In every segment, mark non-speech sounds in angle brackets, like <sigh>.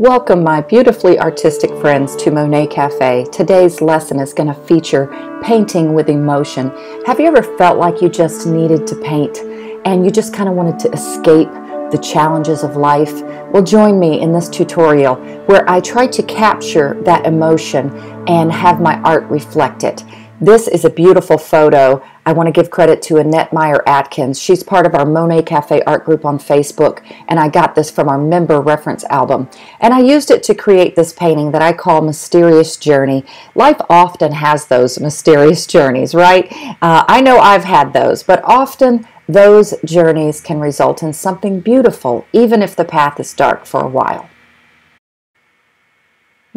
Welcome, my beautifully artistic friends, to Monet Cafe. Today's lesson is going to feature painting with emotion. Have you ever felt like you just needed to paint and you just kind of wanted to escape the challenges of life? Well, join me in this tutorial where I try to capture that emotion and have my art reflect it. This is a beautiful photo. I want to give credit to Annette Meier-Atkins. She's part of our Monet Cafe art group on Facebook, and I got this from our member reference album. And I used it to create this painting that I call Mysterious Journey. Life often has those mysterious journeys, right? Uh, I know I've had those, but often those journeys can result in something beautiful, even if the path is dark for a while.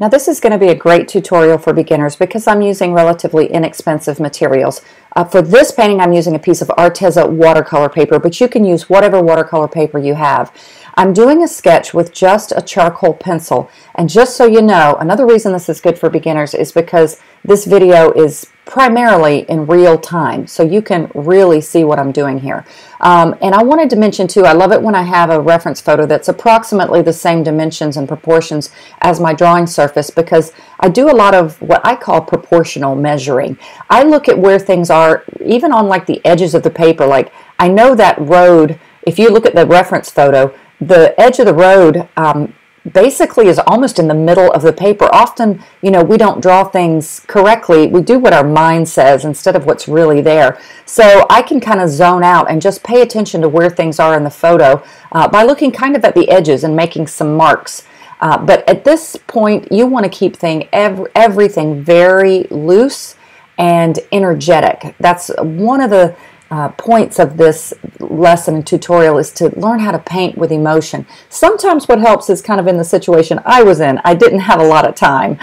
Now this is going to be a great tutorial for beginners because I'm using relatively inexpensive materials. Uh, for this painting I'm using a piece of Arteza watercolor paper, but you can use whatever watercolor paper you have. I'm doing a sketch with just a charcoal pencil. And just so you know, another reason this is good for beginners is because this video is primarily in real time, so you can really see what I'm doing here. Um, and I wanted to mention too, I love it when I have a reference photo that's approximately the same dimensions and proportions as my drawing surface because I do a lot of what I call proportional measuring. I look at where things are, even on like the edges of the paper, like I know that road, if you look at the reference photo, the edge of the road um, basically is almost in the middle of the paper. Often, you know, we don't draw things correctly. We do what our mind says instead of what's really there. So I can kind of zone out and just pay attention to where things are in the photo uh, by looking kind of at the edges and making some marks. Uh, but at this point, you want to keep thing, ev everything very loose and energetic. That's one of the uh, points of this lesson and tutorial is to learn how to paint with emotion. Sometimes what helps is kind of in the situation I was in. I didn't have a lot of time.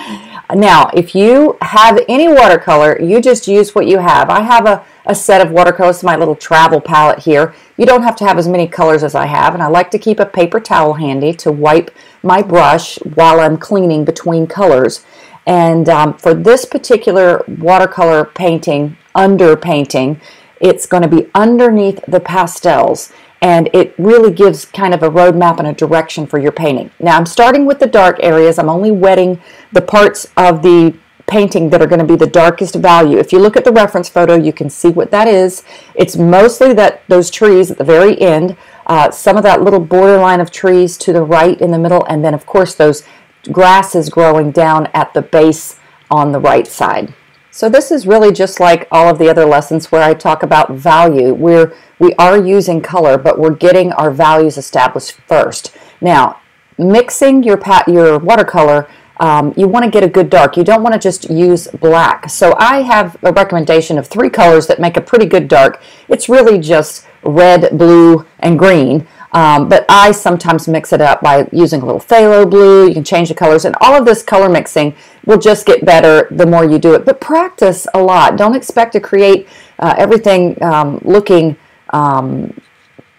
Now, if you have any watercolor, you just use what you have. I have a, a set of watercolors, my little travel palette here. You don't have to have as many colors as I have, and I like to keep a paper towel handy to wipe my brush while I'm cleaning between colors. And um, for this particular watercolor painting, under painting, it's going to be underneath the pastels and it really gives kind of a roadmap and a direction for your painting. Now I'm starting with the dark areas. I'm only wetting the parts of the painting that are going to be the darkest value. If you look at the reference photo, you can see what that is. It's mostly that those trees at the very end, uh, some of that little borderline of trees to the right in the middle, and then of course those grasses growing down at the base on the right side. So this is really just like all of the other lessons where I talk about value. We're, we are using color, but we're getting our values established first. Now, mixing your, pat, your watercolor, um, you want to get a good dark. You don't want to just use black. So I have a recommendation of three colors that make a pretty good dark. It's really just red, blue, and green. Um, but I sometimes mix it up by using a little phthalo blue. You can change the colors, and all of this color mixing will just get better the more you do it. But practice a lot. Don't expect to create uh, everything um, looking um,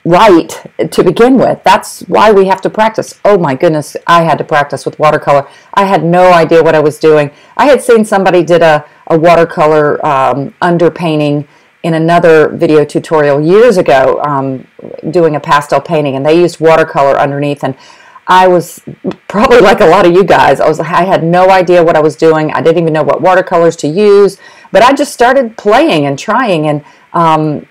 right to begin with. That's why we have to practice. Oh my goodness, I had to practice with watercolor. I had no idea what I was doing. I had seen somebody did a, a watercolor um, underpainting in another video tutorial years ago um, doing a pastel painting and they used watercolor underneath and I was probably like a lot of you guys. I was I had no idea what I was doing. I didn't even know what watercolors to use but I just started playing and trying and um,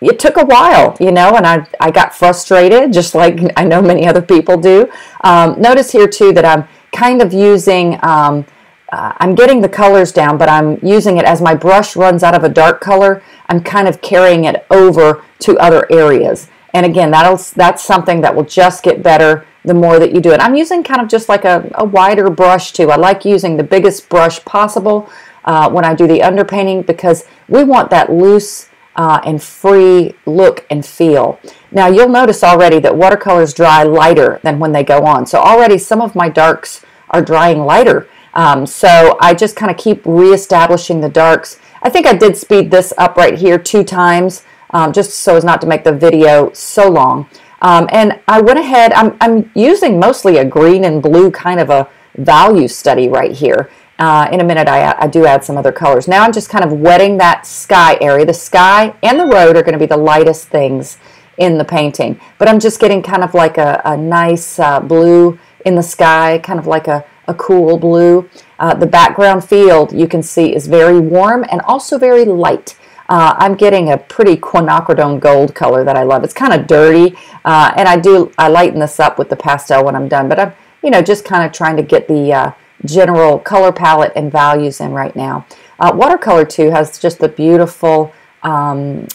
it took a while you know and I, I got frustrated just like I know many other people do. Um, notice here too that I'm kind of using um, uh, I'm getting the colors down, but I'm using it as my brush runs out of a dark color. I'm kind of carrying it over to other areas. And again, that'll that's something that will just get better the more that you do it. I'm using kind of just like a, a wider brush too. I like using the biggest brush possible uh, when I do the underpainting because we want that loose uh, and free look and feel. Now you'll notice already that watercolors dry lighter than when they go on. So already some of my darks are drying lighter um, so I just kind of keep reestablishing the darks. I think I did speed this up right here two times um, just so as not to make the video so long. Um, and I went ahead, I'm, I'm using mostly a green and blue kind of a value study right here. Uh, in a minute, I, I do add some other colors. Now I'm just kind of wetting that sky area. The sky and the road are going to be the lightest things in the painting. But I'm just getting kind of like a, a nice uh, blue in the sky, kind of like a, a cool blue. Uh, the background field you can see is very warm and also very light. Uh, I'm getting a pretty quinacridone gold color that I love. It's kind of dirty, uh, and I do I lighten this up with the pastel when I'm done. But I'm you know just kind of trying to get the uh, general color palette and values in right now. Uh, watercolor too has just the beautiful um,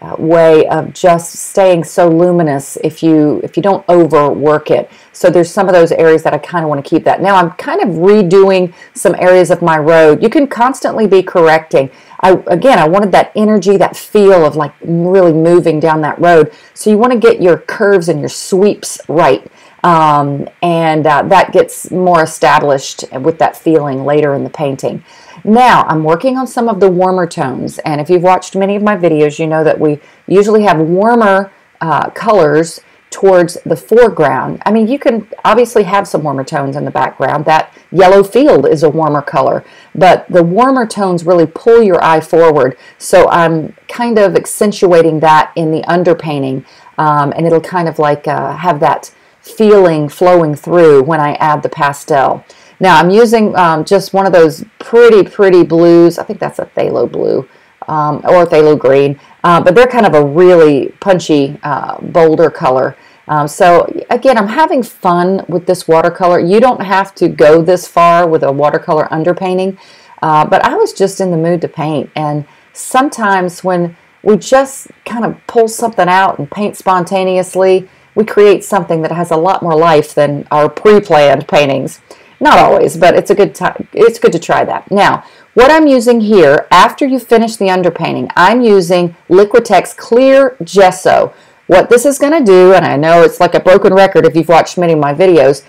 uh, way of just staying so luminous if you if you don't overwork it. So there's some of those areas that I kind of want to keep that. Now I'm kind of redoing some areas of my road. You can constantly be correcting. I again I wanted that energy, that feel of like really moving down that road. So you want to get your curves and your sweeps right. Um, and uh, that gets more established with that feeling later in the painting. Now, I'm working on some of the warmer tones, and if you've watched many of my videos, you know that we usually have warmer uh, colors towards the foreground. I mean, you can obviously have some warmer tones in the background. That yellow field is a warmer color, but the warmer tones really pull your eye forward. So I'm kind of accentuating that in the underpainting, um, and it'll kind of like uh, have that feeling flowing through when I add the pastel. Now I'm using um, just one of those pretty, pretty blues. I think that's a phthalo blue um, or phthalo green, uh, but they're kind of a really punchy, uh, bolder color. Um, so again, I'm having fun with this watercolor. You don't have to go this far with a watercolor underpainting, uh, but I was just in the mood to paint. And sometimes when we just kind of pull something out and paint spontaneously, we create something that has a lot more life than our pre-planned paintings. Not always, but it's a good time. It's good to try that. Now, what I'm using here, after you finish the underpainting, I'm using Liquitex Clear Gesso. What this is going to do, and I know it's like a broken record if you've watched many of my videos,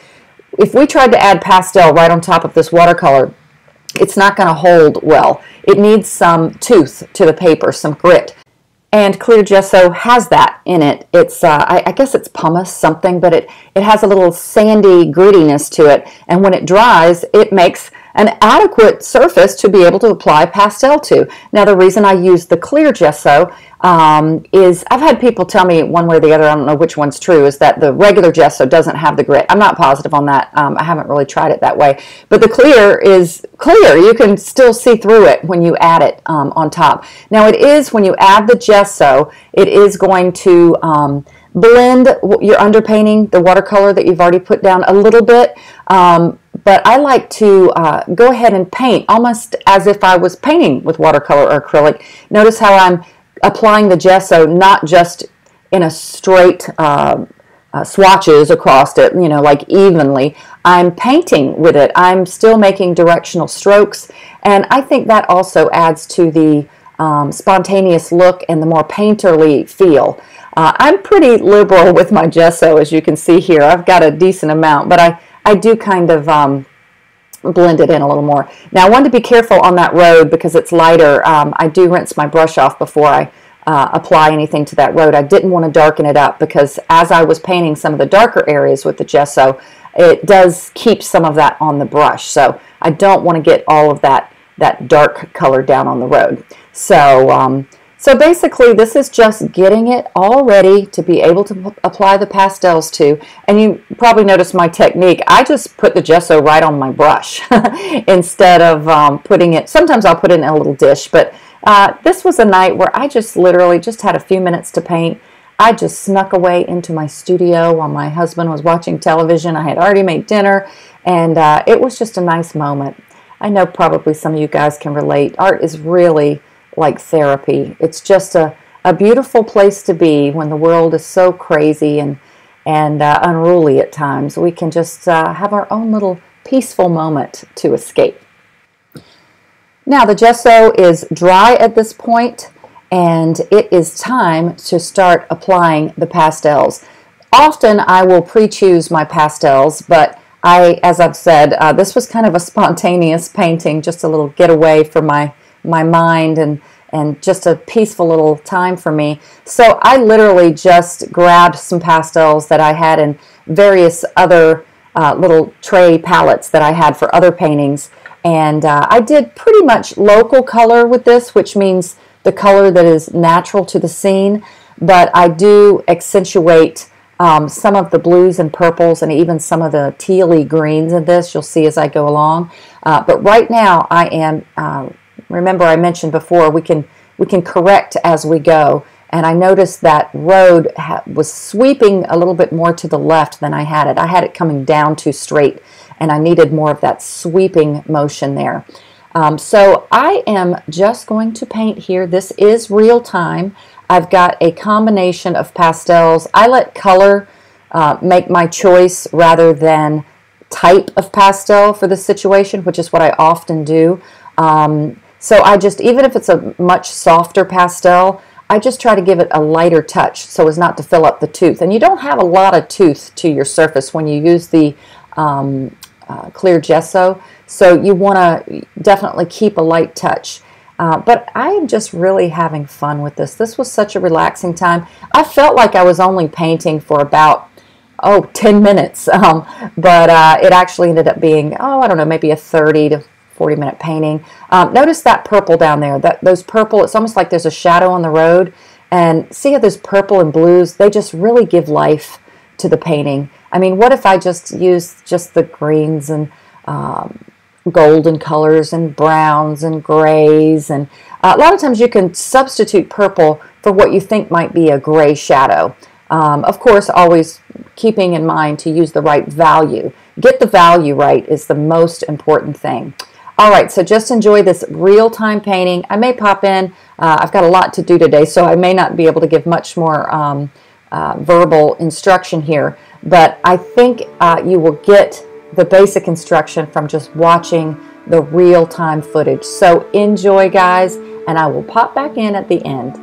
if we tried to add pastel right on top of this watercolor, it's not going to hold well. It needs some tooth to the paper, some grit. And Clear Gesso has that in it. It's, uh, I, I, guess it's pumice something, but it, it has a little sandy grittiness to it. And when it dries, it makes an adequate surface to be able to apply pastel to. Now, the reason I use the clear gesso um, is I've had people tell me one way or the other, I don't know which one's true, is that the regular gesso doesn't have the grit. I'm not positive on that. Um, I haven't really tried it that way. But the clear is clear. You can still see through it when you add it um, on top. Now, it is when you add the gesso, it is going to um, blend your underpainting, the watercolor that you've already put down a little bit. Um, but I like to uh, go ahead and paint almost as if I was painting with watercolor or acrylic. Notice how I'm applying the gesso not just in a straight uh, uh, swatches across it, you know, like evenly. I'm painting with it. I'm still making directional strokes, and I think that also adds to the um, spontaneous look and the more painterly feel. Uh, I'm pretty liberal <laughs> with my gesso, as you can see here. I've got a decent amount, but I I do kind of um, blend it in a little more. Now I wanted to be careful on that road because it's lighter. Um, I do rinse my brush off before I uh, apply anything to that road. I didn't want to darken it up because as I was painting some of the darker areas with the gesso, it does keep some of that on the brush. So I don't want to get all of that, that dark color down on the road. So um, so basically, this is just getting it all ready to be able to apply the pastels to. And you probably noticed my technique. I just put the gesso right on my brush <laughs> instead of um, putting it. Sometimes I'll put it in a little dish, but uh, this was a night where I just literally just had a few minutes to paint. I just snuck away into my studio while my husband was watching television. I had already made dinner, and uh, it was just a nice moment. I know probably some of you guys can relate. Art is really like therapy. It's just a, a beautiful place to be when the world is so crazy and, and uh, unruly at times. We can just uh, have our own little peaceful moment to escape. Now the gesso is dry at this point and it is time to start applying the pastels. Often I will pre-choose my pastels, but I, as I've said, uh, this was kind of a spontaneous painting, just a little getaway for my my mind and and just a peaceful little time for me. So I literally just grabbed some pastels that I had in various other uh, little tray palettes that I had for other paintings. And uh, I did pretty much local color with this, which means the color that is natural to the scene. But I do accentuate um, some of the blues and purples and even some of the tealy greens in this. You'll see as I go along. Uh, but right now I am, uh, remember I mentioned before, we can, we can correct as we go. And I noticed that road was sweeping a little bit more to the left than I had it. I had it coming down too straight and I needed more of that sweeping motion there. Um, so I am just going to paint here. This is real time. I've got a combination of pastels. I let color uh, make my choice rather than type of pastel for the situation, which is what I often do. Um, so I just, even if it's a much softer pastel, I just try to give it a lighter touch so as not to fill up the tooth. And you don't have a lot of tooth to your surface when you use the um, uh, clear gesso. So you want to definitely keep a light touch. Uh, but I am just really having fun with this. This was such a relaxing time. I felt like I was only painting for about, oh, 10 minutes. <laughs> Um, but uh, it actually ended up being, oh, I don't know, maybe a 30 to 40 minute painting. Um, notice that purple down there. That Those purple, it's almost like there's a shadow on the road. And see how those purple and blues, they just really give life to the painting. I mean, what if I just used just the greens and um, golden colors and browns and grays and uh, a lot of times you can substitute purple for what you think might be a gray shadow. Um, of course, always keeping in mind to use the right value. Get the value right is the most important thing. All right, so just enjoy this real-time painting. I may pop in. Uh, I've got a lot to do today, so I may not be able to give much more um, uh, verbal instruction here, but I think uh, you will get the basic instruction from just watching the real-time footage. So enjoy, guys, and I will pop back in at the end.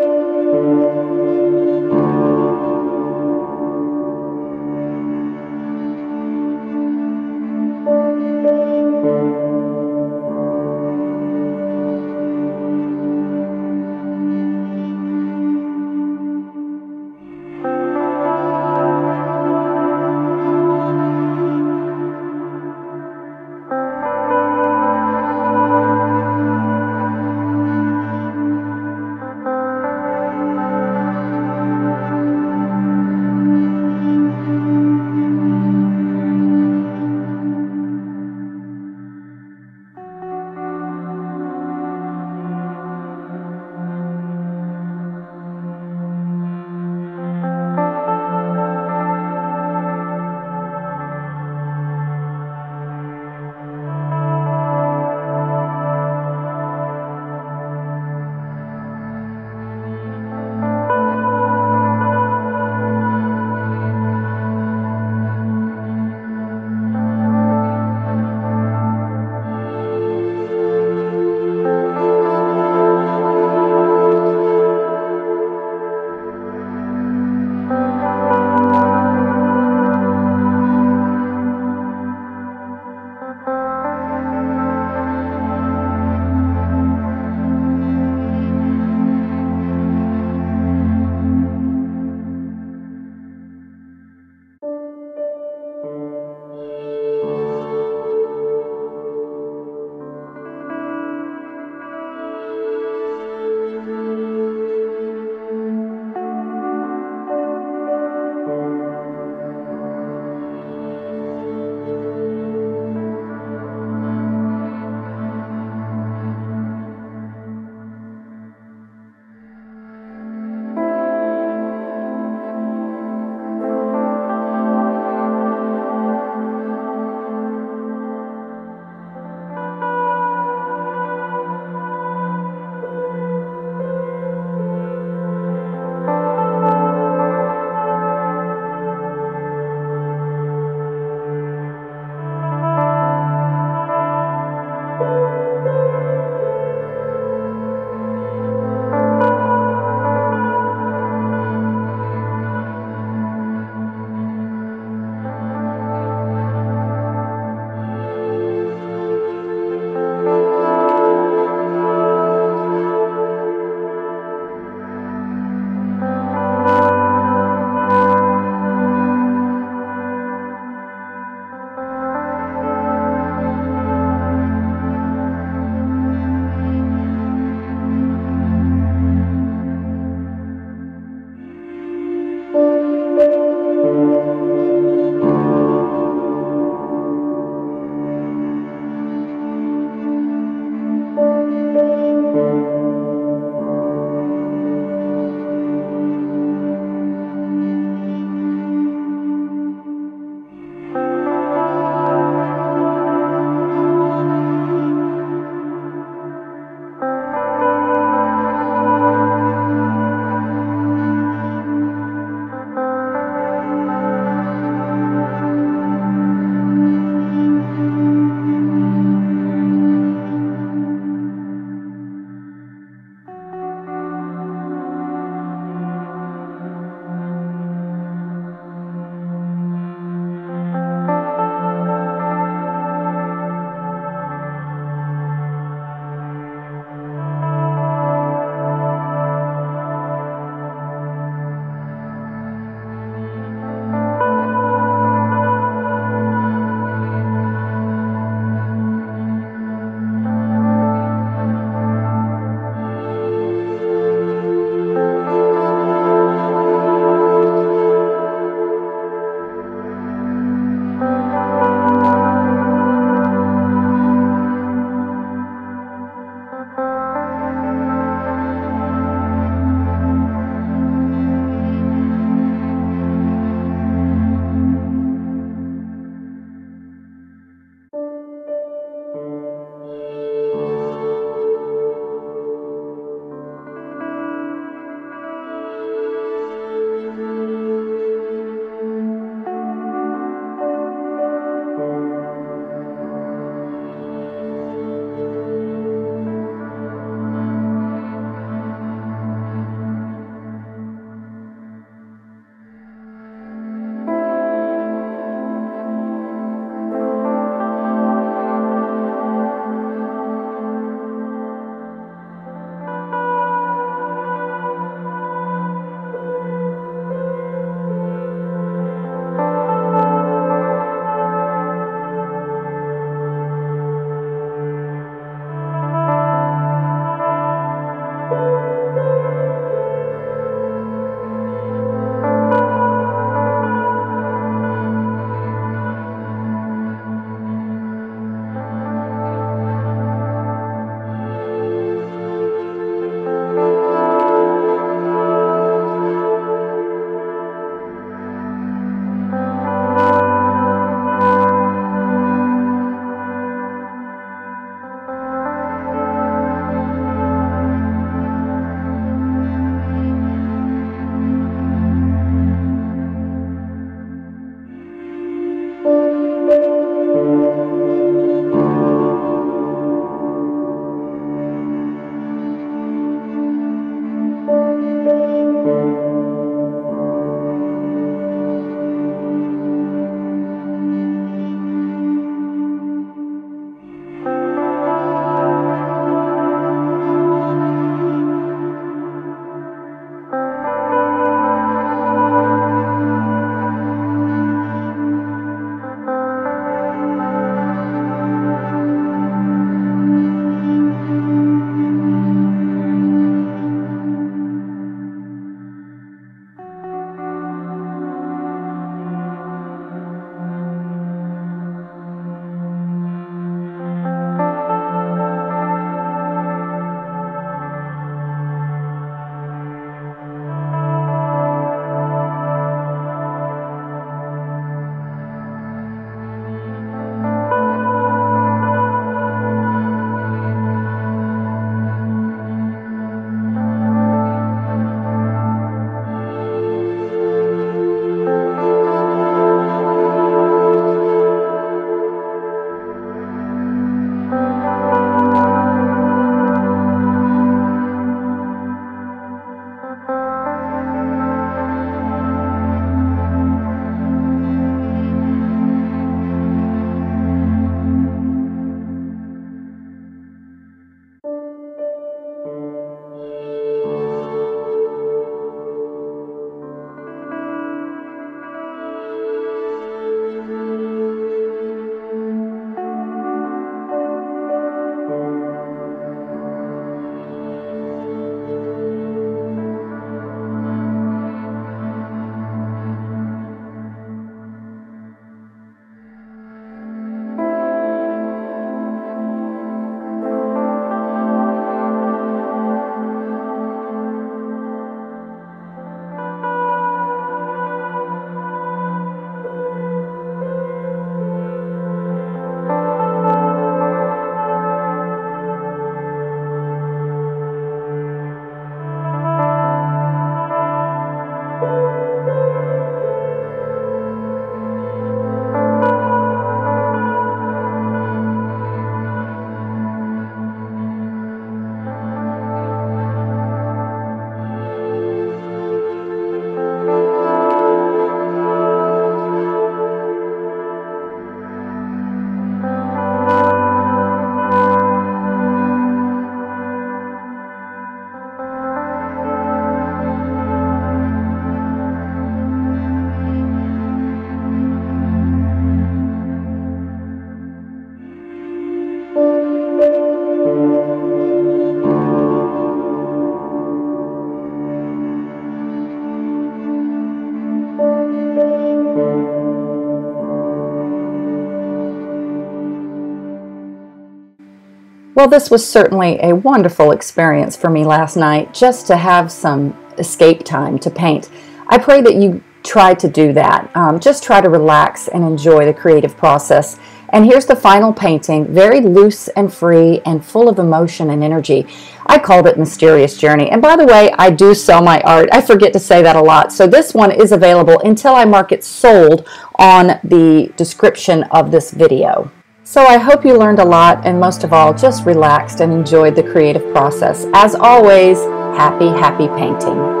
Well, this was certainly a wonderful experience for me last night just to have some escape time to paint. I pray that you try to do that. Um, just try to relax and enjoy the creative process. And here's the final painting, very loose and free and full of emotion and energy. I called it Mysterious Journey. And by the way, I do sell my art. I forget to say that a lot. So this one is available until I mark it sold on the description of this video. So I hope you learned a lot and most of all, just relaxed and enjoyed the creative process. As always, happy, happy painting.